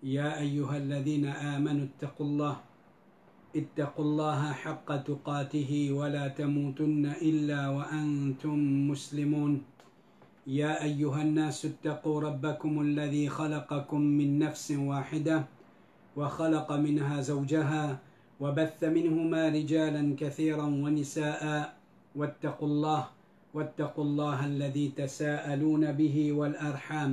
يا أيها الذين آمنوا اتقوا الله اتقوا الله حق تقاته ولا تموتن إلا وأنتم مسلمون. يا أيها الناس اتقوا ربكم الذي خلقكم من نفس واحدة وخلق منها زوجها وبث منهما رجالا كثيرا ونساء. واتقوا الله واتقوا الله الذي تساءلون به والأرحام.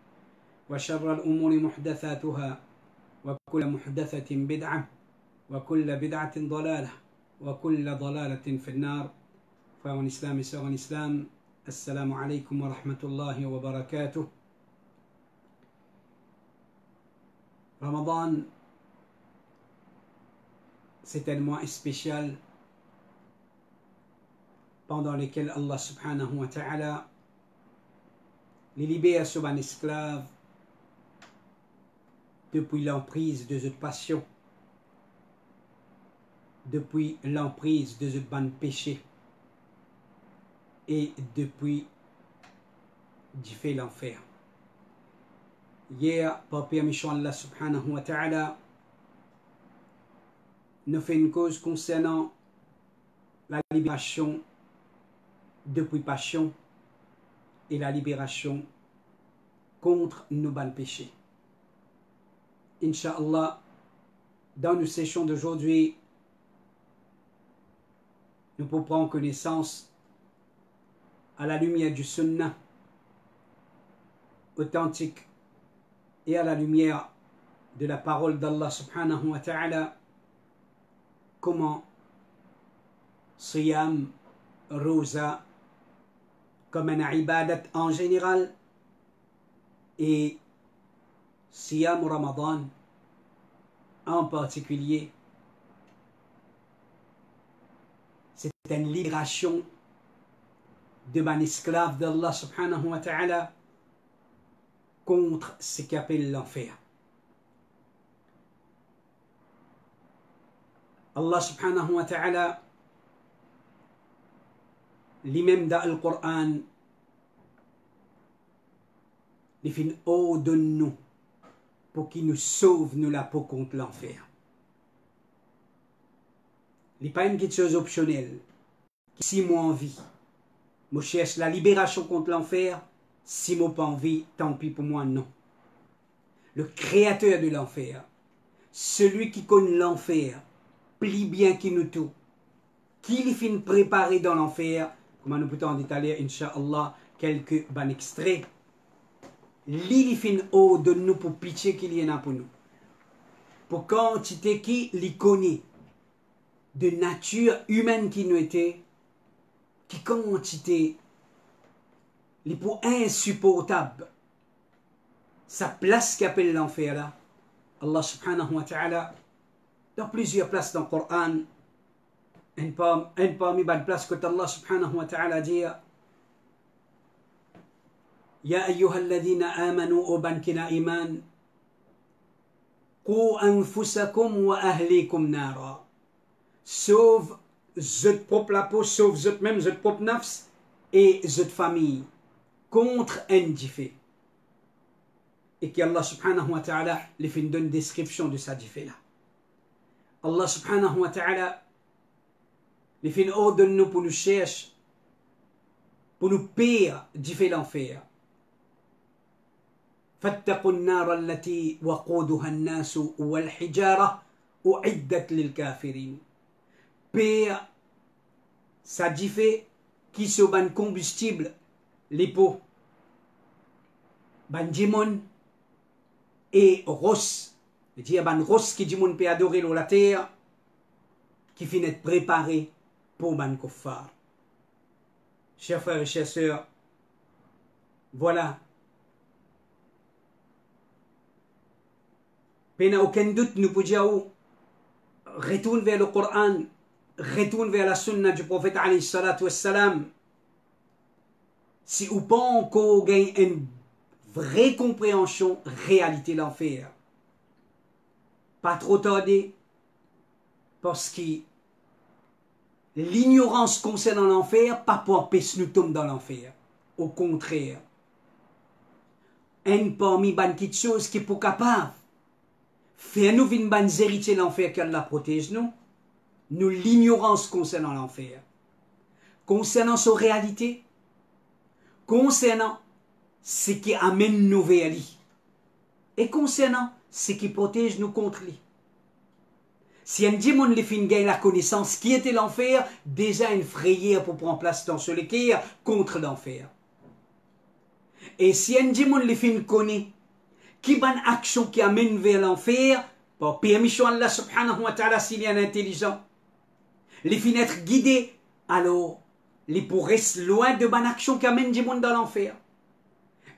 وشر الأمور محدثاتها وكل محدثة بدعة وكل بدعة ضلالة وكل ضلالة في النار. فهو الإسلام سوى الإسلام السلام عليكم ورحمة الله وبركاته Ramadan, c'est un mois spécial pendant lequel Allah subhanahu wa ta'ala les libère sur un esclave depuis l'emprise de cette passion, depuis l'emprise de ce ban péché et depuis du fait l'enfer. Hier, par permission Allah subhanahu wa ta'ala, nous fait une cause concernant la libération depuis passion et la libération contre nos bons péchés. Inch'Allah, dans nos sessions d'aujourd'hui, nous pouvons prendre connaissance à la lumière du sunnah authentique et à la lumière de la parole d'Allah subhanahu wa ta'ala. Comment Siyam, Rosa, comme un ibadat en général et Siyam Ramadan en particulier, c'est une libération de mon esclave d'Allah subhanahu wa ta'ala contre ce qu'appelle l'enfer. Allah subhanahu wa ta'ala lui-même dans le Coran il fait nous pour qu'il nous sauve nous la peau contre l'enfer. Il n'est pas une chose optionnelle. Si moi en vie, je cherche la libération contre l'enfer, si moi pas envie, tant pis pour moi, non. Le créateur de l'enfer, celui qui connaît l'enfer, plie bien qui nous tout, qui lui fait préparer dans l'enfer, comme nous pouvons détailler, Inch'Allah, quelques bons extraits. Lui, fin haut de nous pour pitié qu'il y en a pour nous. Pour quantité qui connaît, de nature humaine qui nous était, qui quantité les pour insupportable. Sa place qu'appelle l'enfer là. Allah subhanahu wa ta'ala, dans plusieurs places dans le Coran, une parmi les places que Allah subhanahu wa ta'ala dit يا أيها الذين آمنوا أبنكنا إيمان قو أنفسكم وأهليكم نارا. سوف زد بوب لابو سوف زد ميم زد بوب نفس اي زد فامي كونتر انجيفي اكي الله سبحانه وتعالى لفين دون ديسكريبسيون دو ساجيفي لا الله سبحانه وتعالى لفين فين اودن نو بونو شيش بونو بير جيفي لانفير فاتقوا النار التي وقودها الناس والحجارة أعدت للكافرين père, fait qui se ban combustible, les pots. Ban dimon et ros. Dire ban ros qui dimon peut adorer la terre, qui finit d'être préparé pour ban kofar. Chers frères et chers sœurs, voilà. Pena aucun doute, nous pouvons dire, retourne vers le Coran, retourne vers la sunna du prophète alayhi salatu wassalam. Si ou pas qu'on gagne une vraie compréhension, réalité l'enfer. Pas trop tarder, parce que l'ignorance concernant l'enfer, pas pour empêcher nous tomber dans l'enfer. Au contraire. Un parmi ban petites choses qui pour capable faire nous une ban héritier l'enfer qu'elle la protège nous, nous l'ignorance concernant l'enfer. Concernant sa réalité, concernant ce qui amène nous vers lui, et concernant ce qui protège nous contre lui. Si un démon les fin gagne la connaissance qui était l'enfer, déjà une frayeur pour prendre place dans ce l'équerre contre l'enfer. Et si un démon les fin connaît qui ban action qui amène vers l'enfer, par permission Allah subhanahu wa ta'ala s'il est un intelligent, les fin être guidés, alors les pourraient loin de ban action qui amène du monde dans l'enfer.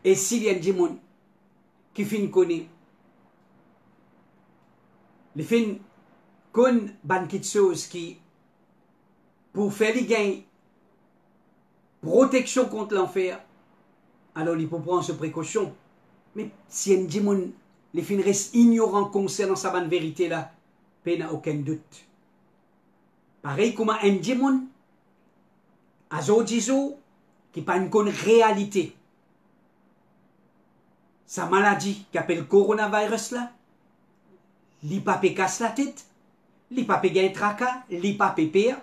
Et s'il y a un démon qui fin connaît, les fin qu'on ban quelque qui, pour faire les gains, protection contre l'enfer, alors il faut prendre ce précaution. Mais si un démon, les fins restent ignorants concernant sa bonne vérité là, peine n'a aucun doute. Pareil comme un démon, à Zodizo, qui pas une réalité. Sa maladie, qui appelle coronavirus là, il pas casse la tête, il pas gagne tracas, il pas pire.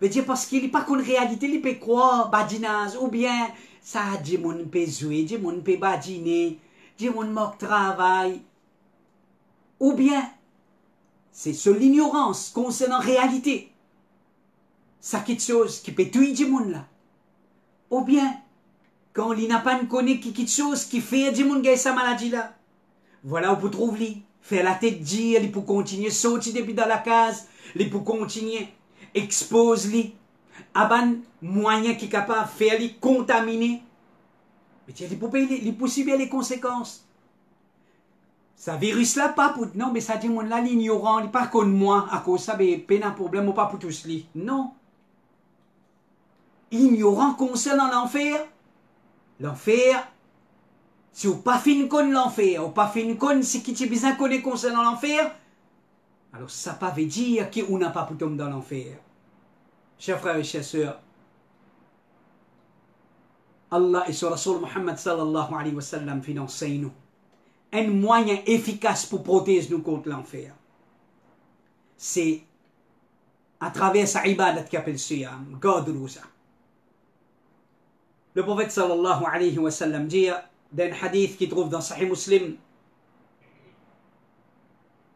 Veut dire parce qu'il n'est pas qu'une réalité, il peut croire, badinage, ou bien ça dit mon peut jouer, dit mon peut badiner, dit mon manque travail. Ou bien, c'est sur l'ignorance concernant la réalité. Ça quelque chose qui peut tuer du monde là. Ou bien, quand il n'a pas connu quelque chose qui fait du monde sa maladie là. Voilà où vous trouvez faire la tête dire, il peut continuer sortir depuis dans la case, il peut continuer expose li aban moyen qui est capable de faire les contaminer. Mais il peut les possible les conséquences. Ça virus là pas pour non mais ça dit mon là l'ignorant, il pas comme moi à cause ça mais pas un problème ou pas pour tous li. Non. Ignorant concernant l'enfer. L'enfer si vous pas fin con l'enfer, ou pas fin con ce qui besoin connaître concernant l'enfer, alors ça pas veut dire qu'on n'a pas pu tomber dans l'enfer. Chers frères et chers sœurs, Allah et son Rasul Muhammad sallallahu alayhi wa sallam financent nous un moyen efficace pour protéger nous contre l'enfer. C'est à travers sa ibadat qu'appelle Siyam, God Le prophète sallallahu alayhi wa sallam dit d'un hadith qui trouve dans Sahih Muslim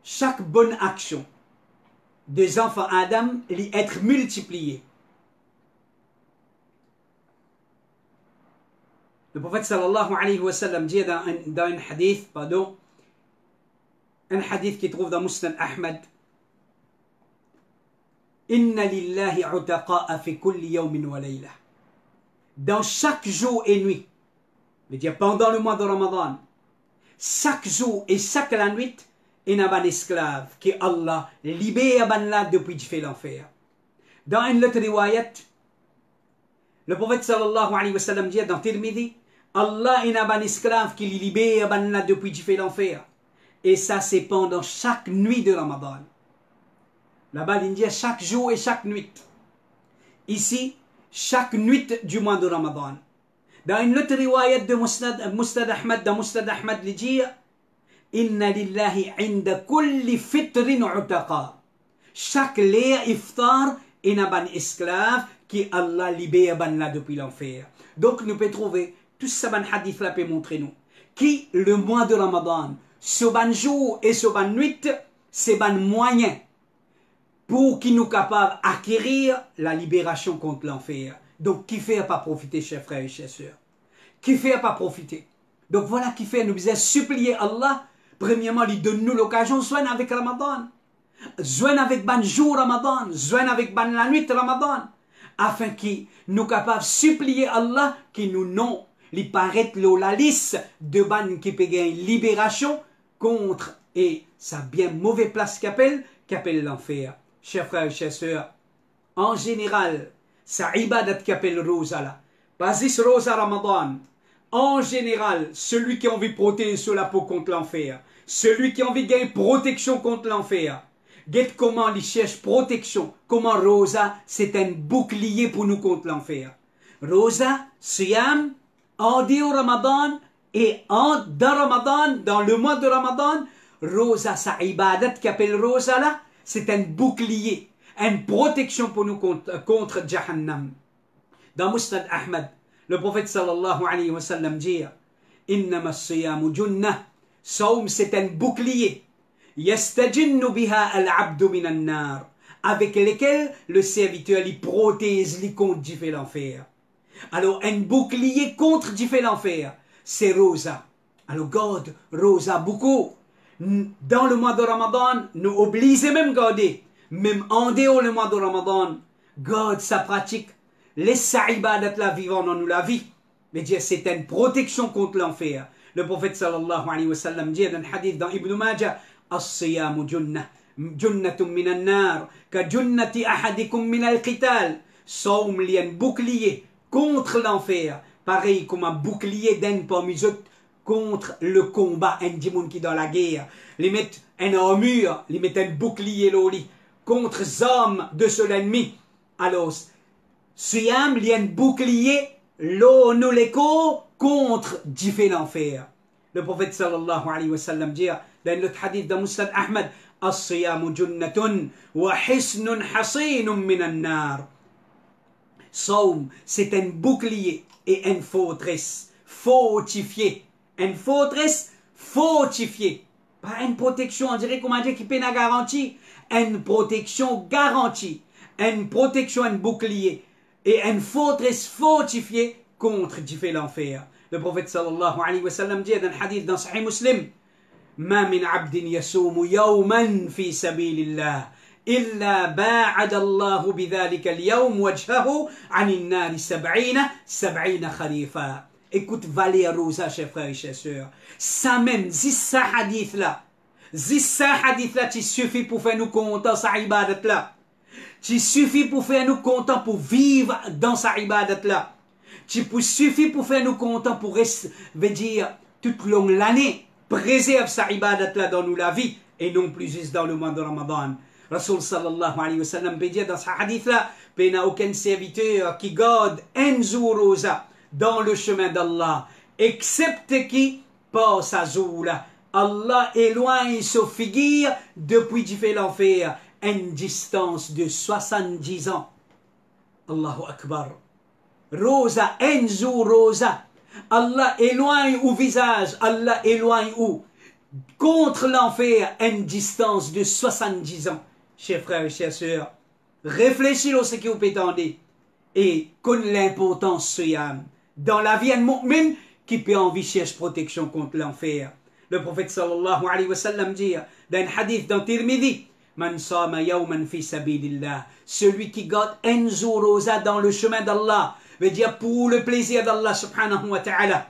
chaque bonne action des enfants Adam lui être multipliée. Le prophète sallallahu alayhi wa sallam dit dans un, un hadith, pardon, un hadith qui trouve dans Musnad Ahmad, Inna lillahi utaqa'a fi kulli yawmin wa layla. Dans chaque jour et nuit, veut dire pendant le mois de Ramadan, chaque jour et chaque la nuit, il y a un esclave qui Allah libère là depuis qu'il fait l'enfer. Dans une lettre riwayat, le prophète sallallahu alayhi wa sallam dit dans Tirmidhi, Allah est un esclave qui libère là depuis qu'il fait l'enfer. Et ça c'est pendant chaque nuit de Ramadan. Là-bas il dit chaque jour et chaque nuit. Ici, chaque nuit du mois de Ramadan. Dans une autre riwayat de Mustad, Ahmad, dans Mustad Ahmad, il dit Inna lillahi inda kulli fitrin utaqa. Chaque l'air iftar est un esclave qui Allah libère là depuis l'enfer. Donc nous pouvons trouver tout ça ban hadith là peut montrer nous. Qui le mois de Ramadan, ce ban jour et ce ban nuit, c'est ban moyen pour qu'il nous capable d'acquérir la libération contre l'enfer. Donc, qui fait pas profiter, chers frères et chers sœurs? Qui fait pas profiter? Donc, voilà qui fait, nous supplier Allah, premièrement, il donne-nous l'occasion, soit avec Ramadan, soit avec ban jour Ramadan, soit avec ban la nuit Ramadan, afin qu'il nous capable supplier Allah qui nous non, li paraît la liste de ban qui peut gagner libération contre et sa bien mauvaise place qu'appelle, qu'appelle l'enfer. Chers frères et chers sœurs, en général, sa ibadat qu'appelle Rosa là, Basis Rosa Ramadan, en général, celui qui a envie de protéger sur la peau contre l'enfer, celui qui a envie de gagner protection contre l'enfer, Guette comment il cherche protection, comment Rosa, c'est un bouclier pour nous contre l'enfer. Rosa, Siam, en au Ramadan, et en dans Ramadan, dans le mois de Ramadan, Rosa, sa ibadat qu'appelle Rosa là, c'est un bouclier, une protection pour nous contre, contre Jahannam. Dans Musnad Ahmad, le prophète sallallahu alayhi wa sallam dit Innama siyamu junnah. Saum, c'est un bouclier avec lesquels le serviteur lui protège les contre du l'enfer. Alors, un bouclier contre du l'enfer, c'est Rosa. Alors, God, Rosa beaucoup. Dans le mois de Ramadan, nous obligons même garder. Même en dehors le mois de Ramadan, God, sa pratique, Laisse ibadat la vivant dans nous la vie. Mais Dieu, c'est une protection contre l'enfer. Le prophète sallallahu alayhi wa sallam dit dans un hadith dans Ibn Majah As-siyamu junnah, junnatum minan nar. ka junnati ahadikum min al-qital. Saum un bouclier contre l'enfer, pareil comme un bouclier d'un parmi eux contre le combat, un démon qui dans la guerre. Les mettent un armure, les mettent un bouclier loli contre hommes de seul ennemi. Alors, Suyam lien bouclier l'eau nous l'écho contre fait l'enfer le prophète sallallahu alayhi wa sallam dit dans le hadith de Musnad Ahmad الصيام جنة وحسن حصين من النار Saum, c'est un bouclier et une forteresse fortifiée. Une forteresse fortifiée. Pas une protection, on dirait comment dire qui peine à garantie. Une protection garantie. Une protection, un bouclier. Et une forteresse fortifiée contre du fait l'enfer. Le prophète sallallahu alayhi wa sallam dit dans un hadith dans Sahih Muslim. من عبد يصوم يوما في سبيل الله إلا باعد الله بذلك اليوم وجهه عن النار سبعين سبعين خريفا Écoute, Valérosa, chers frères et chers sœurs. Ça même, si ça hadith là, si ça hadith là, tu suffit pour faire nous contents, sa ibadat là. Tu suffit pour faire nous contents pour vivre dans sa ibadat là. Tu suffit pour faire nous contents pour rester, veut dire, toute longue l'année préserve sa ibadat là dans nous la vie et non plus juste dans le mois de Ramadan. Rasul sallallahu alayhi wa sallam dans ce hadith là, il n'y a aucun serviteur qui garde un jour dans le chemin d'Allah, excepte qui passe à jour Allah éloigne sa figure depuis du fait l'enfer, une distance de 70 ans. Allahu Akbar. Rosa, jour rosa, Allah éloigne au visage, Allah éloigne où Contre l'enfer, une distance de 70 ans. Chers frères et chers sœurs, réfléchissez à ce que vous prétendez et connaissez l'importance dans la vie d'un mu'min qui peut envie chercher protection contre l'enfer. Le prophète sallallahu alayhi wa sallam dit dans un hadith dans Tirmidhi, Celui qui garde jour rosa dans le chemin d'Allah, veut dire pour le plaisir d'Allah subhanahu wa ta'ala.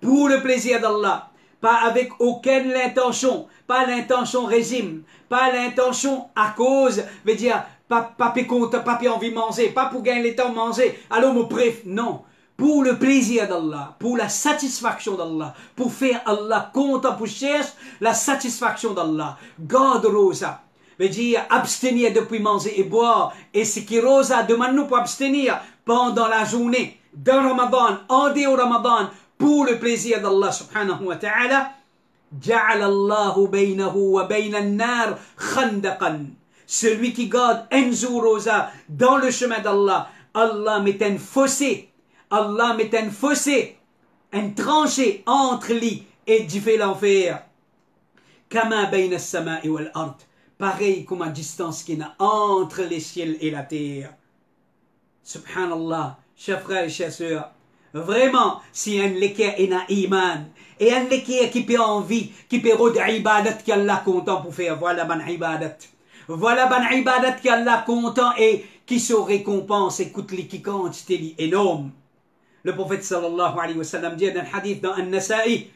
Pour le plaisir d'Allah. Pas avec aucune intention. Pas l'intention régime. Pas l'intention à cause. Veut dire, pas, pas compte, pas envie de manger. Pas pour gagner le temps de manger. Alors, mon préf, non. Pour le plaisir d'Allah, pour la satisfaction d'Allah, pour faire Allah content, pour chercher la satisfaction d'Allah. God Rosa veut dire abstenir depuis manger et boire. Et ce qui Rosa demande nous pour abstenir pendant la journée, dans Ramadan, en dehors Ramadan, pour le plaisir d'Allah subhanahu wa ta'ala, جعل الله بينه وبين النار خندقا celui qui garde un jour rosa dans le chemin d'Allah Allah met un fossé Allah met un fossé un tranché entre lui et du fait l'enfer كما بين السماء والأرض pareil comme la distance qu'il y a entre les ciels et la terre. Subhanallah, chers frères et chers sœurs, vraiment, si un lequel est un iman, et un lequel qui peut envie, qui peut rôder ibadat qu'Allah content pour faire, voilà ban ibadat. Voilà ban ibadat qu'Allah content et qui se récompense, écoute les qui quantité énorme. Le prophète sallallahu alayhi wa sallam dit dans un hadith dans An-Nasa'i, Man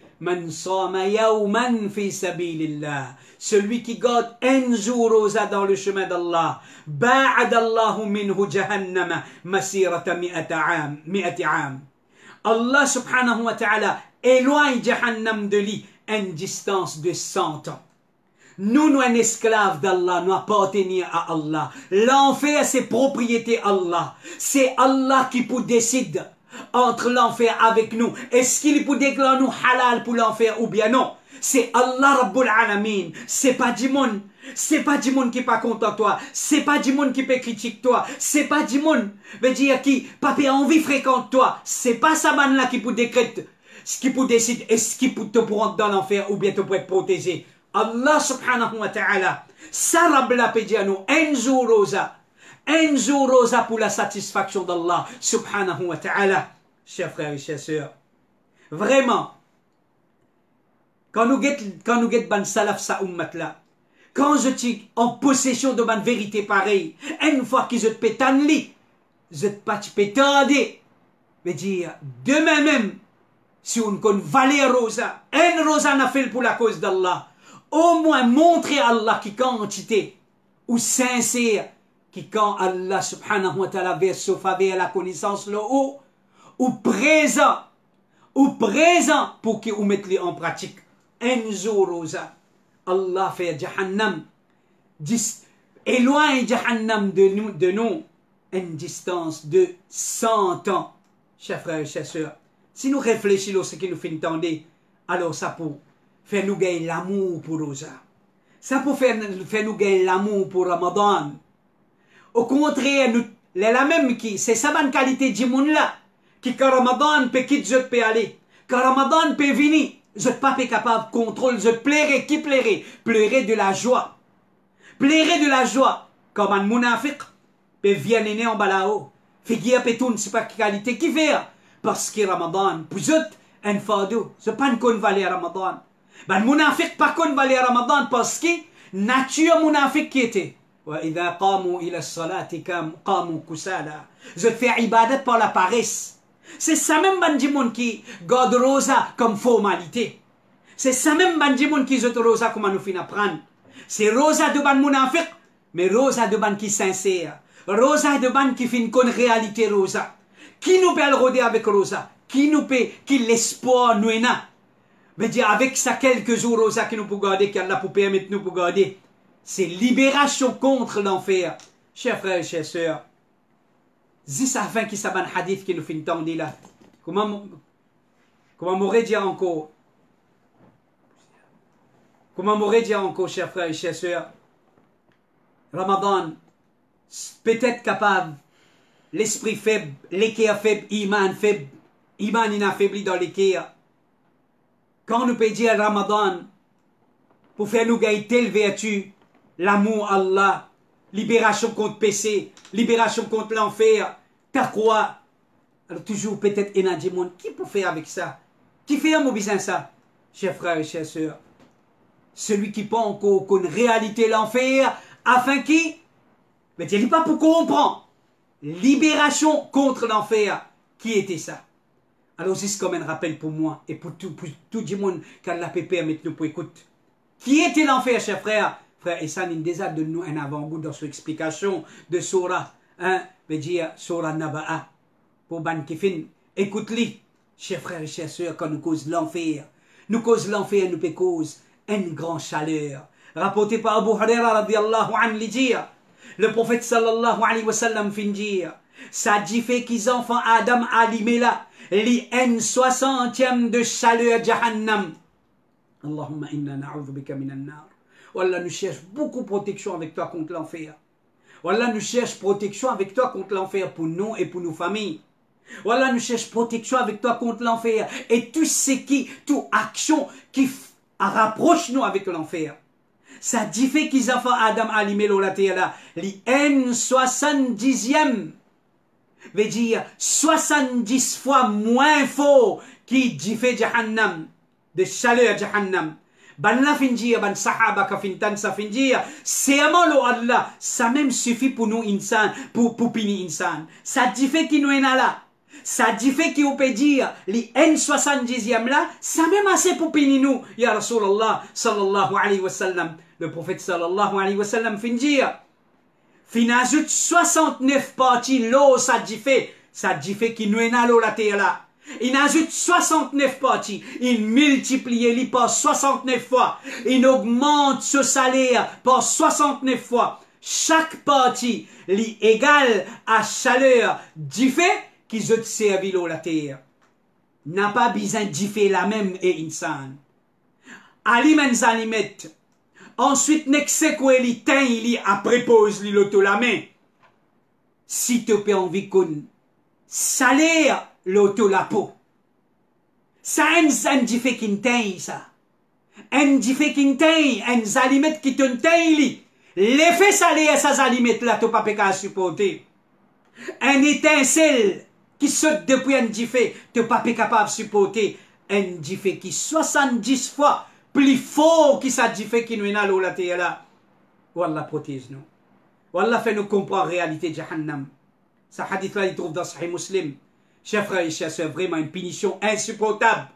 sama yawman fi sabilillah. Celui qui garde un jour dans le chemin d'Allah. Ba'adallahu minhu jahannama masirata mi'ati am. Allah subhanahu wa ta'ala éloigne Jahannam de lui une distance de 100 ans. Nous, nous, esclave d'Allah, nous appartenons à Allah. L'enfer, c'est propriété Allah. C'est Allah qui peut décider entre l'enfer avec nous. Est-ce qu'il peut déclarer nous halal pour l'enfer ou bien non? C'est Allah Rabbul Alamin. C'est pas du monde. C'est pas du monde qui pas content toi. C'est pas du monde qui peut critiquer toi. C'est pas du monde, veut dire qui, papa envie fréquente toi. C'est pas ça man là qui peut décréter, ce qui peut décider, est-ce qu'il peut te prendre dans l'enfer ou bien te pour être protégé. Allah subhanahu wa ta'ala, ça peut un jour rosa. Un jour rosa pour la satisfaction d'Allah subhanahu wa ta'ala. Chers frères et chers sœurs. Vraiment, quand nous guettons, ban salaf sa ummat là, quand je suis en possession de ma vérité pareille, une fois que je te pétane li, je te pas pétandé, mais dire, demain même, si on connaît valer rosa, un rosa n'a fait pour la cause d'Allah, au moins montrer à Allah qui quantité, ou sincère, qui quand Allah subhanahu wa ta'ala verse vers la connaissance le haut, ou présent, ou présent pour qu'ils mettent en pratique. Un jour, rosa, Allah fait Jahannam, éloigne Jahannam de nous, de nous, une distance de 100 ans. Chers frères et chers sœurs, si nous réfléchissons à ce qui nous fait entendre, alors ça peut faire nous gagner l'amour pour Rosa. Ça peut faire, faire nous gagner l'amour pour Ramadan. Au contraire, nous, la même qui, c'est ça bonne qualité du monde là, qui quand Ramadan peut quitter, je peux aller. Quand Ramadan peut venir, je pas capable de contrôler, je plairai, qui plairait? Pleurer de la joie. Pleurer de la joie. Comme un munafiq, peut venir en balao. Figure tout, c'est pas qualité qui fait. Parce que Ramadan, pour eux, un fado, c'est pas une à Ramadan. Ben, munafiq pas conne à Ramadan parce que nature munafiq qui était. Je fais ibadat par la paresse. C'est ça même bandimon qui garde rosa comme formalité. C'est ça même bandimon qui jette rosa comme nous fin apprendre. C'est rosa de ban mais rosa de ban qui sincère. Rosa de ban qui fin con réalité rosa. Qui nous peut rôder avec rosa? Qui nous peut, qui l'espoir nous est Mais dire avec ça quelques jours rosa qui nous peut garder, qui Allah peut permettre nous pour garder. C'est libération contre l'enfer. Chers frères et chers sœurs, afin qui saban hadith qui nous fait entendre là. Comment, comment m'aurait dire encore? Comment m'aurait dire encore, chers frères et chers sœurs? Ramadan, peut-être capable, l'esprit faible, l'équerre faible, iman faible, iman inaffaibli dans l'équerre. Quand nous peut dire Ramadan, pour faire nous gagner telle vertu, l'amour Allah, libération contre péché, libération contre l'enfer, quoi Alors toujours peut-être un monde qui peut faire avec ça? Qui fait un mot ça? Chers frères et chers sœurs, celui qui pense encore qu'une réalité l'enfer, afin qui? Mais tu pas pour comprendre. Libération contre l'enfer. Qui était ça? Alors c'est comme un rappel pour moi et pour tout, pour tout le monde qu'Allah peut permettre nous pour écouter. Qui était l'enfer, chers frères? Frère Essan, il désire de nous un avant-goût dans son explication de Surah hein, veut dire Surah Naba'a. Pour Ban Kifin, écoute-les, chers frères et chers sœurs, quand nous cause l'enfer. Nous cause l'enfer, nous cause une grande chaleur. Rapporté par Abu Huraira radiallahu anhu, dire, le prophète sallallahu alayhi wa sallam fin dire, ça fait qu'ils enfants Adam alimé là, li en soixantième de chaleur jahannam. Allahumma inna na'udhu bika minan nar. Wallah, nous cherche beaucoup de protection avec toi contre l'enfer. Voilà, nous cherche protection avec toi contre l'enfer pour nous et pour nos familles. Voilà, nous cherche protection avec toi contre l'enfer et tout ce qui, toute action qui rapproche nous avec l'enfer. Ça dit fait qu'ils ont fait Adam allumé la li N 70e veut dire 70 fois moins fort qui dit fait Jahannam, de chaleur Jahannam. Ban la finjia, ban sahaba ka fintan sa finjia. C'est lo Allah. Ça même suffit pour nous insan, pour, pour punir insan. Ça dit fait qu'il nous est là. Ça dit fait qu'il peut dire, les N70e là, ça même assez pour punir nous. Ya Rasulallah, sallallahu alayhi wa sallam. Le prophète sallallahu alayhi wa sallam finjia. Fin ajoute 69 parties l'eau, ça dit fait. Ça dit fait qu'il nous la terre là. Il ajoute 69 parties. Il multiplie les par 69 fois. Il augmente ce salaire par 69 fois. Chaque partie est égale à chaleur du fait qu'ils ont servi la terre. N'a pas besoin de la même et insan. Aliments alimet. Ensuite, n'exé quoi il teint, il après pose l'auto la main. Si tu peux envie qu'on salaire l'auto la peau. Ça en san di fe kintay ça. En zalimet tuntay li. L'effet salé à sa zalimet là, tu pas à supporter. Un étincelle qui saute depuis un fait, tu pas capable de supporter. Un fait qui 70 fois plus fort que ça fait qui nous est là, terre. Wallah protège nous. Wallah fait nous comprendre la réalité de Jahannam. Ce hadith là, il trouve dans Sahih Muslim. Chers frères et chers sœurs, vraiment une punition insupportable.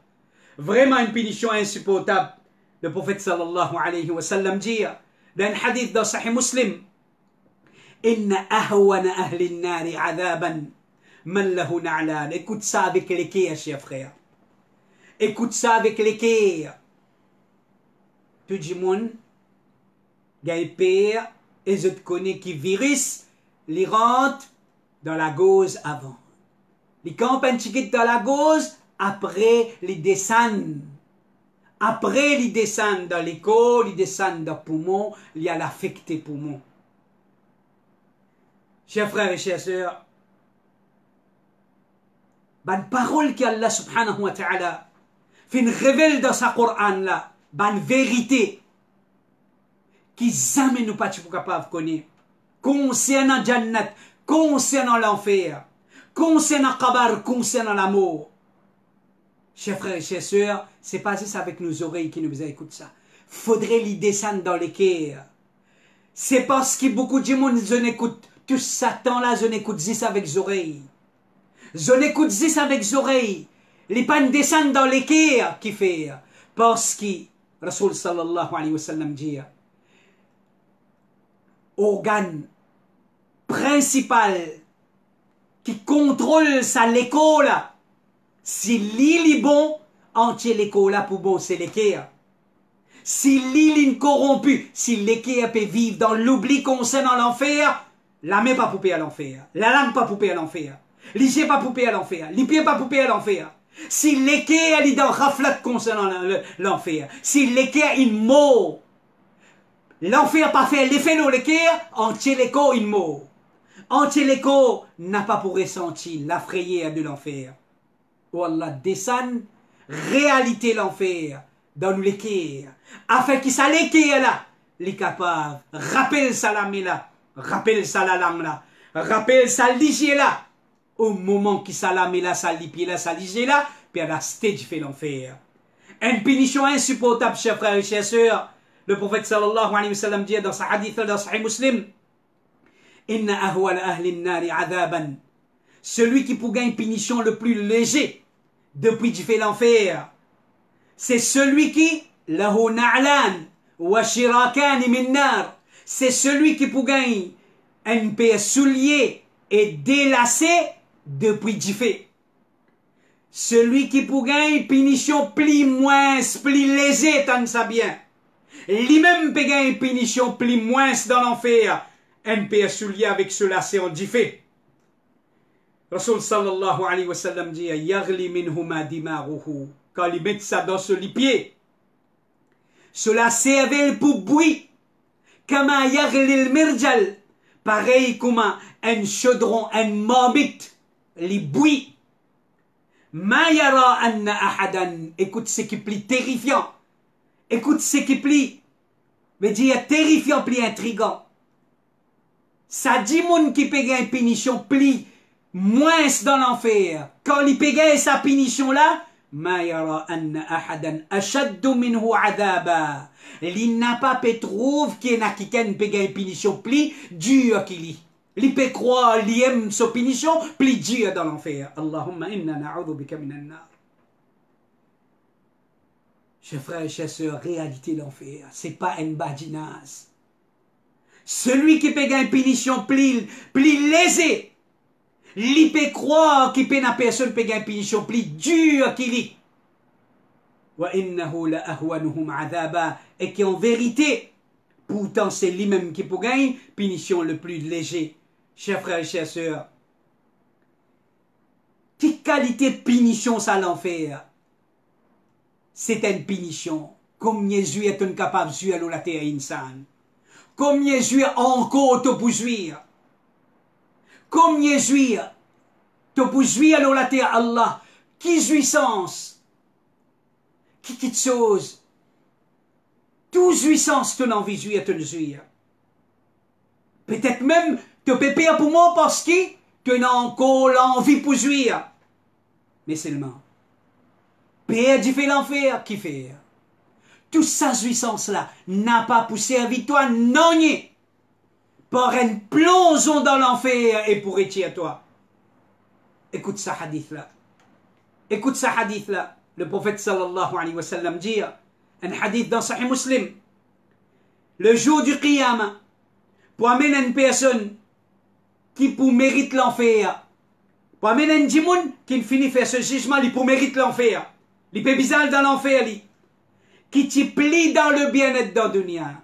Vraiment une punition insupportable. Le prophète sallallahu alayhi wa sallam dit dans un hadith dans Sahih Muslim Inna ahwana ahli nari adaban man lahu. Écoute ça avec l'équerre, chers frères. Écoute ça avec l'équerre. Tout le monde, et je te connais qui virus, les rentre dans la gauze avant. Les campagnes dans la gauche, après les descendent. Après les descendent dans l'écho, les descendent dans le poumon, il y a l'affecté poumon. Chers frères et chers sœurs, ban parole qu'Allah subhanahu wa ta'ala fin révèle dans sa Coran là, ban vérité qui jamais nous pas capable de connaître concernant Jannat, concernant l'enfer concernant Kabar, concernant l'amour. Chers frères et chers sœurs, c'est pas juste avec nos oreilles qui nous écoutent ça. Faudrait les descendre dans les cœurs. C'est parce que beaucoup de monde, je n'écoute tout Satan là, je n'écoute juste avec les oreilles. Je n'écoute juste avec les oreilles. Les pannes descendent dans les cœurs qui fait. Parce que Rasul sallallahu alayhi wa sallam dit organe principal qui contrôle sa l'école. Si l'île est bon, entier l'école pour bon, c'est l'équerre. Si l'île est corrompu, si l'équerre peut vivre dans l'oubli concernant l'enfer, la main pas poupée à l'enfer, la langue pas poupée à l'enfer, les pas poupée à l'enfer, les pas poupée à l'enfer. Si l'équerre est dans raflat concernant l'enfer, si l'équerre est mort, l'enfer pas fait l'effet de l'équerre, entier l'écho est mort. Antéléco n'a pas pour ressentir la frayeur de l'enfer. Oh Allah, descend réalité l'enfer dans nous l'équerre, afin qu'il ça l'équerre là, les capables, rappelle ça la là, rappelle ça rappelle ça là, au moment qui ça la là, ça lipier là, puis à la stage fait l'enfer. Une punition insupportable, chers frères et chers sœurs. Le prophète sallallahu alayhi wa sallam dit dans sa hadith dans Sahih Muslim, celui qui pour gagner punition le plus léger depuis du fait l'enfer, c'est celui qui c'est celui qui pour gagner un paix soulier et délassé depuis du fait. Celui qui pour gagner punition plus moins, plus léger, tant ça bien. Lui-même peut gagner punition plus moins dans l'enfer NPS soulier avec cela, c'est en fait. Rasul sallallahu alayhi wa sallam dit Yagli minhuma dimaruhu. Quand il met ça dans ce pied, cela servait pour bruit. Kama yagli mirjal. Pareil comme un chaudron, un marmite, les bruits. Ma yara anna ahadan. Écoute ce qui plus terrifiant. Écoute ce qui plus veut dire terrifiant, plus intrigant. Sa di moun ki pe gen pinisyon pli mwens dan l'anfer. Kan li pe sa pinisyon la, Ma yara anna ahadan ashaddu minhu adaba. Li n'a pas pe trouve qui n'a qui ken pe gagne punition pli dure qu'il li. Li pe croit li aime so punition pli dure dans l'enfer. Allahumma inna na'udhu bika minan nar. Chers frères et chers sœurs, réalité d'enfer, c'est pas un badinage. Celui qui paye une punition plus, lésée, il peut croire qu'il peut une personne paye une punition plus dure qu'il est. Et qui en vérité, pourtant c'est lui-même qui peut gagner punition le plus léger. Chers frères et chers sœurs, quelle qualité de punition ça l'enfer? C'est une punition. Comme Jésus est incapable de la terre insan. Comme Jésus encore te pour jouir. Comme Jésus te pour jouir à la terre Allah? Qui jouissance? Qui quitte chose. Tout jouissance ton envie jouir, te jouir. Peut-être même te pépère pour moi parce que tu n'as encore l'envie pour jouir. Mais seulement, Père du fait l'enfer, qui fait Toute sa jouissance-là n'a pas pour servir toi, non Par une plongeon dans l'enfer et pour à toi. Écoute ça hadith-là. Écoute ça hadith-là. Le prophète sallallahu alayhi wa sallam dit, un hadith dans Sahih Muslim, le jour du Qiyamah, pour amener une personne qui pour mérite l'enfer, pour amener un djimoun qui finit faire ce jugement, il pour mérite l'enfer, il peut bizarre dans l'enfer, qui t'y plie dans le bien-être dans le dunya.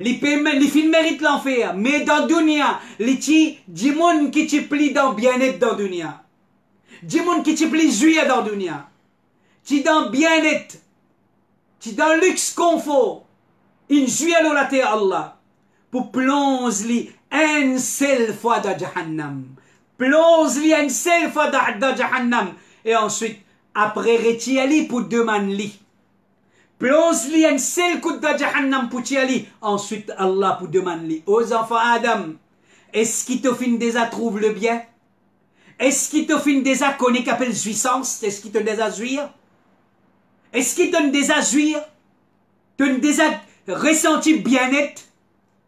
Il peut, mérite l'enfer, mais dans le dunya, il djimoun qui t'y plie dans le bien-être dans le dunya. Djimoun qui t'y plie juillet dans le dunya. Tu dans bien-être, tu dans luxe confort, une à la terre Allah, pour plonger une seule fois dans Jahannam. Plonge-li une seule fois dans Jahannam. Et ensuite, après retirer pour demander Plonge-li une seule coup dans Jahannam pour Ensuite, Allah pour demander aux enfants Adam, est-ce qu'il te fin déjà trouve le bien? Est-ce qu'il te fin déjà connaît qu'appelle jouissance? Est-ce qu'il te déjà jouir? Est-ce qu'il donne des azuires Donne des ressenti bien-être?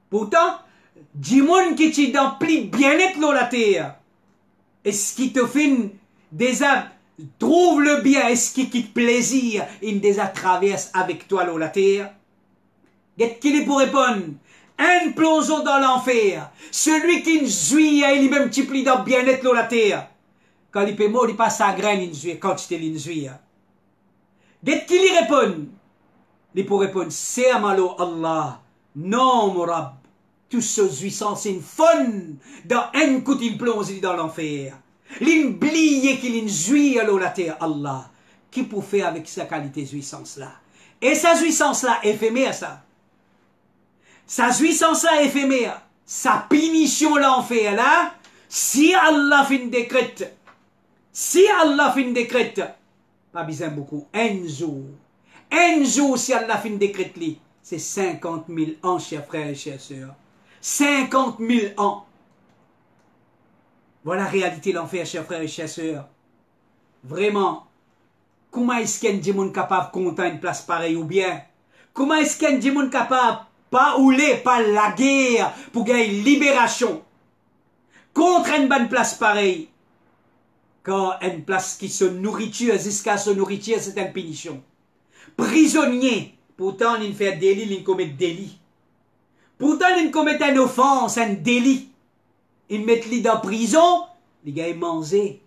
Pourtant, dis-moi qui tu dans bien-être la terre. Est-ce qu'il te fait déjà trouve le bien, est-ce qu'il quitte plaisir, il déjà traverse avec toi la terre Qu'est-ce qu'il est pour répondre un plongeon dans l'enfer. Celui qui ne jouit, il même multiplie dans bien-être la terre. Quand il peut mourir, il passe sa graine, il quand tu t'es l'injuire. Qu'est-ce qu'il y répond Il peut répondre, c'est amalo Allah, non mon Rab. Tout ce jouissant, c'est une fun. Dans un coup, il plonge dans l'enfer. L'oublier qu'il jouit à la terre, Allah. Qui peut faire avec sa qualité jouissance-là? Et sa jouissance-là, éphémère, ça. Sa jouissance-là, éphémère. Sa punition, l'enfer, là. Si Allah une décrète, si Allah une décrète, pas besoin beaucoup. Un jour. Un jour, si Allah fin décrète c'est 50 000 ans, chers frères et chers sœurs. 50 000 ans. Voilà la réalité l'enfer, chers frères et chers sœurs. Vraiment, comment est-ce qu'un démon capable compter une place pareille ou bien Comment est-ce qu'un démon capable pas ouler, pas la guerre pour gagner libération contre une bonne place pareille? Quand une place qui se nourriture jusqu'à se nourriture, c'est une punition. Prisonnier, pourtant il fait délit, il commet délit. Pourtant il commet une offense, un délit. Il met lui dans prison, les gars manger.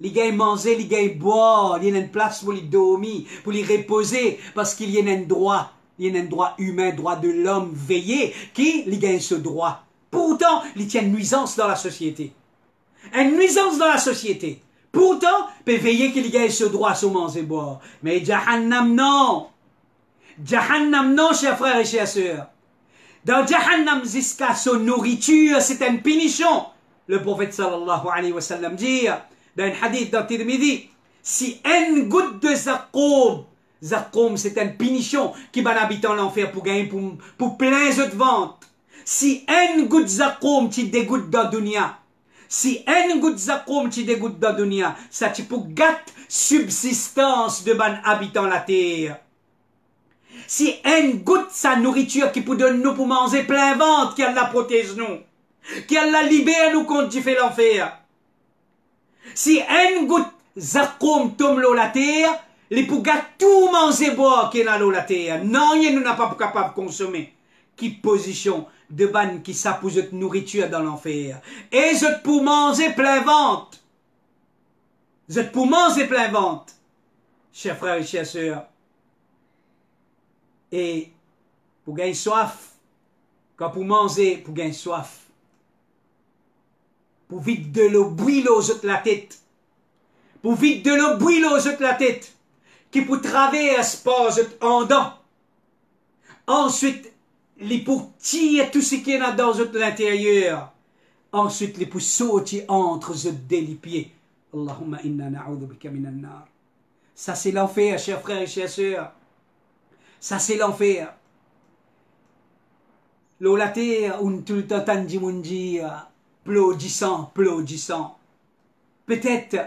Les gars manger, les gars boire, il y a une place pour les dormir, pour les reposer, parce qu'il y a un droit. Il y a un droit humain, droit de l'homme veillé, qui, les gars, ce droit. Pourtant, il tient nuisance dans la société une nuisance dans la société. Pourtant, peut veiller qu'il y ait ce droit à manger et boire. Mais Jahannam, non. Jahannam, non, chers frères et chers sœurs. Dans Jahannam, jusqu'à son nourriture, c'est une punition. Le prophète sallallahu alayhi wa sallam dit, dans un hadith dans Tirmidhi, si une goutte de zaqoub, Zakom, c'est une punition qui va habitant l'enfer pour gagner pour, pour plein de ventes. Si un goutte Zakom tu dégoûte dans dunya, si un goutte Zakom tu dégoûte dans dunya, ça tu pour gâte subsistance de ban habitant la terre. Si un goutte sa nourriture qui peut donner nous pour manger plein ventre, qu'elle la protège nous, qu'elle la libère nous contre du fait l'enfer. Si un goutte Zakom tombe la terre, les pour tout manger boire qui est dans la terre. Non, nous n'a pas capable de consommer. Qui position de ban qui s'appose de nourriture dans l'enfer. Et je pour manger plein ventre. Je pour manger plein ventre. Chers frères et chers sœurs. Et pour gagner soif, quand pour manger, pour gagner soif. Pour vite de l'eau bouillouse de la tête. Pour vite de l'eau bouillouse de la tête qui pour traverser pas en dents. Ensuite, les pour tirer tout ce qui est dans l'intérieur. Ensuite, les pour sauter entre les pieds. Allahumma inna bika minan nar. Ça, c'est l'enfer, chers frères et chers sœurs. Ça, c'est l'enfer. L'eau la terre, on tout dire, plaudissant, plaudissant. Peut-être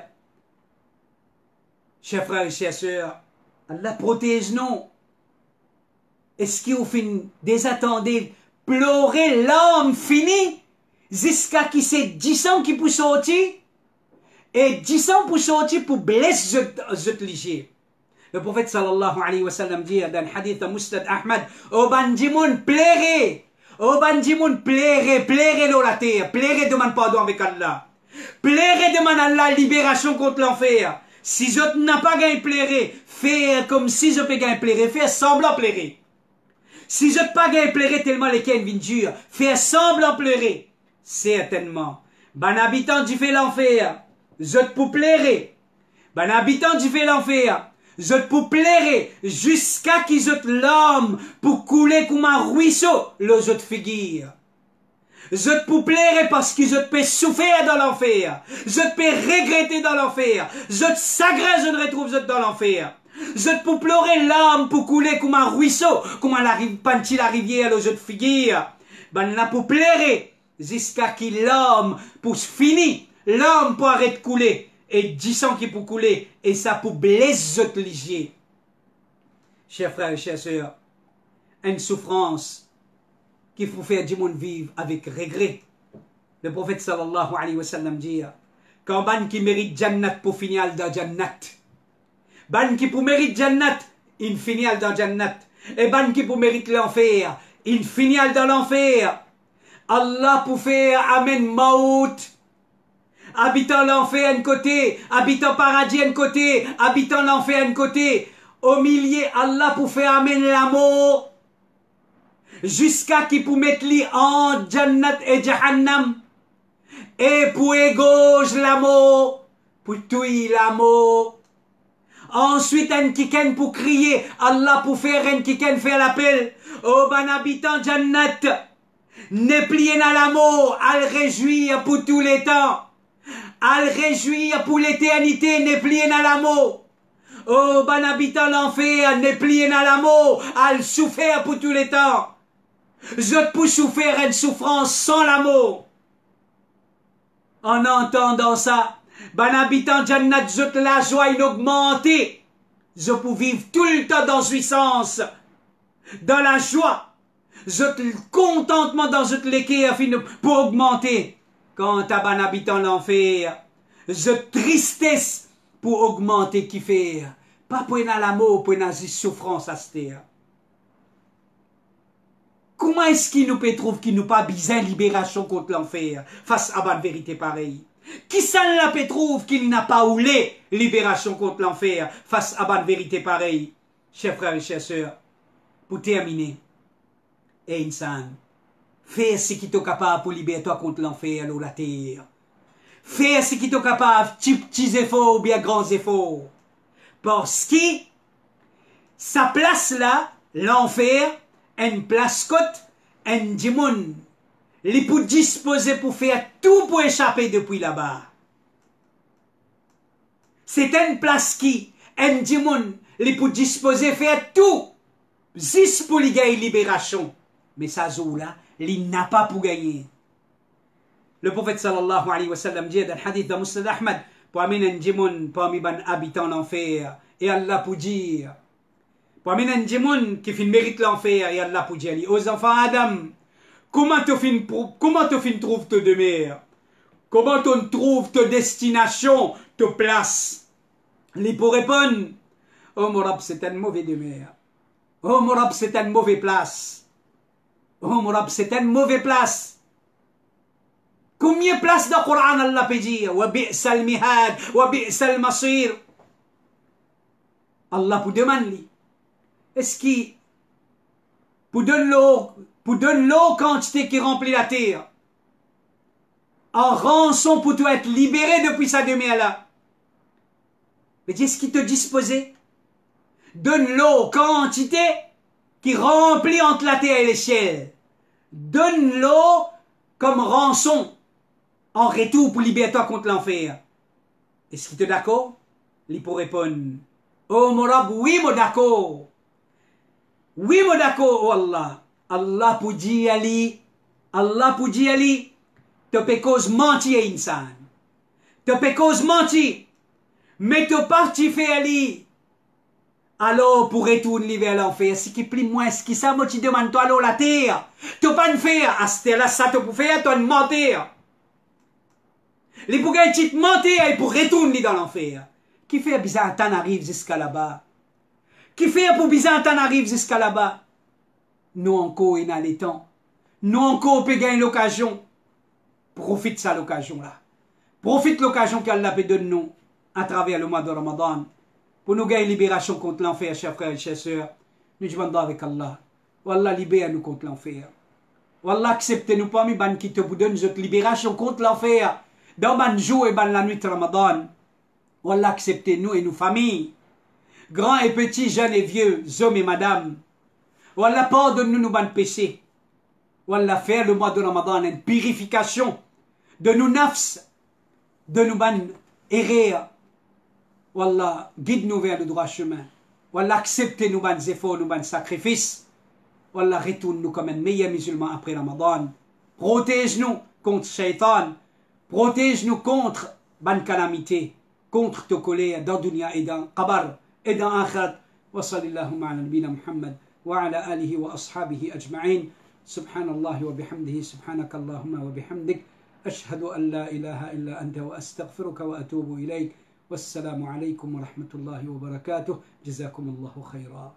chers frères et chers sœurs, Allah protège nous. Est-ce qu'il fin désattendez pleurer l'homme fini jusqu'à qui c'est dix ans qui peut sortir? Et dix ans pour sortir pour blesser zut ligier. Le prophète sallallahu alayhi wa sallam dit dans le hadith de Mustad Ahmad, au bandimoun plairez, au bandimoun plairez, plairez l'eau la terre, plairez demande pardon avec Allah. Plairez demande Allah libération contre l'enfer. Si je n'ai pas gagné plairer, faire comme si je peux gagner plairer, faire semblant plairer. Si je n'ai pas gagné plairer tellement les cannes viennent dur, faire semblant pleurer. Certainement. Ben habitant du fait l'enfer, je peux plairer. Ben habitant du fait l'enfer, je plairer jusqu'à qu'ils je l'homme pour couler comme un ruisseau, le je figure. Je te peux plairer parce que je te peux souffrir dans l'enfer. Je te peux regretter dans l'enfer. Je te s'agresse, je ne retrouve dans l'enfer. Je te peux pleurer l'âme pour couler comme un ruisseau, comme un panti la rivière, le jeu de figure. Ben, là pour plairer jusqu'à qu'il l'homme pour finir, l'homme pour arrêter de couler, et dix ans qui pour couler, et ça pour blesser te ligier. Chers frères et chers sœurs, une souffrance qu'il faut faire du monde vivre avec regret. Le prophète sallallahu alayhi wa sallam dit quand ban qui mérite Jannat pour finir dans Jannat. Ban qui pour mérite Jannat, il finit dans Jannat. Et ban qui pour mérite l'enfer, il finit dans l'enfer. Allah pour faire Amen Maout. Habitant l'enfer un côté, habitant paradis un côté, habitant l'enfer un côté. Au milieu, Allah pour faire Amen l'amour jusqu'à qui pour mettre li en Jannat et Jahannam. Et pour gauche l'amour, pour tuer l'amour. Ensuite, un kiken pour crier, Allah pour faire un kiken faire l'appel. Oh, ban habitant Jannat, ne pliez à l'amour, al réjouir pour tous les temps. Al réjouir pour l'éternité, ne pliez à l'amour. Oh, ban habitant l'enfer, ne pliez à l'amour, al souffrir pour tous les temps. Je peux souffrir une souffrance sans l'amour. En entendant ça, ben habitant Jannat, je la joie inaugmentée. Je peux vivre tout le temps dans jouissance, dans la joie. Je le contentement dans cette l'équerre pour augmenter. Quant à ben habitant l'enfer, je tristesse pour augmenter qui fait. Pas pour l'amour, pour une souffrance à terre. Comment est-ce qu'il nous peut trouver qu'il nous pas besoin libération contre l'enfer face à la vérité pareille? Qui ça la peut trouve qu'il n'a pas oulé libération contre l'enfer face à la vérité pareille? Chers frères et chers sœurs, pour terminer, et insan, fais ce qui est capable pour libérer toi contre l'enfer, ou la terre. Fais ce qui est capable, petits, efforts ou bien grands efforts. Parce que, sa place là, l'enfer, une place côte, un dimon, les pour disposer pour faire tout pour échapper depuis là-bas. C'est une place qui, un dimon, les pour disposer faire tout zis pour les libération mais ça là il n'a pas pour gagner. Le prophète sallallahu alayhi wa sallam dit dans le hadith de Musnad Ahmad un djimoun parmi les habitants d'enfer et Allah pour dire un djimoun qui fait mérite l'enfer et Allah pour dire. Aux enfants Adam comment tu fin comment tu fin trouves te demeure? Comment tu trouves ta destination ta place les pour répondre oh mon c'est une mauvaise demeure. Oh mon c'est une mauvaise place Oh mon Rab, c'est une mauvaise place. Combien de places dans le Coran Allah peut dire? Wa bi'sal mihad, wa bi'sal masir. Allah pour demander est-ce qu'il pour donner l'eau, quantité qui remplit la terre, en rançon pour toi être libéré depuis sa demi-là. Mais est-ce qu'il te disposait? Donne l'eau quantité qui remplit entre la terre et les ciels donne l'eau comme rançon en retour pour libérer toi contre l'enfer. Est-ce qu'il est d'accord Il pour répondre Oh mon Rab, oui, mon d'accord. Oui, mon d'accord, oh Allah. Allah pour dire Ali, Allah pour dire Ali, te peux cause mentir insan. Te peux cause mentir. Mais te parti fait Ali. Alors, pour retourner vers l'enfer, ce qui plie moins, ce qui ça, moi, tu demandes, toi, alors, la terre. Tu pas de faire, à ce là ça te pour faire, de mentir. Les pour gagner monter et pour retourner dans l'enfer. Qui fait Byzantin arrive jusqu'à là-bas? Qui fait pour Byzantin arrive jusqu'à là-bas? Nous encore, il a temps. Nous encore, on peut gagner l'occasion. Profite ça l'occasion-là. Profite l'occasion qu'Allah peut donner nous à travers le mois de Ramadan. Pour nous gagner libération contre l'enfer, chers frères et chers sœurs. Nous demandons avec Allah. Wallah, libère-nous contre l'enfer. Wallah, acceptez-nous parmi les qui te vous donne notre libération contre l'enfer dans ban jour et ban la nuit de Ramadan. Wallah acceptez-nous et nos familles, grands et petits, jeunes et vieux, hommes et madame. Wallah pardonne-nous nos ban péchés. Wallah faire le mois de Ramadan une purification de nos nafs, de nos ban errer. Wallah guide-nous vers le droit chemin. Wallah acceptez nos ban efforts, nos ban sacrifices. Wallah retourne-nous comme un meilleur musulman après Ramadan. Protège-nous contre Shaitan. Protège-nous contre ban calamité, contre te colère dans dunya et dans qabar et dans akhirat. Wa sallallahu ala nabina Muhammad wa ala alihi wa ashabihi ajma'in. Subhanallah wa bihamdihi subhanaka Allahumma wa bihamdik. أشهد أن لا إله إلا أنت وأستغفرك وأتوب إليك والسلام عليكم ورحمة الله وبركاته. جزاكم الله خيرا.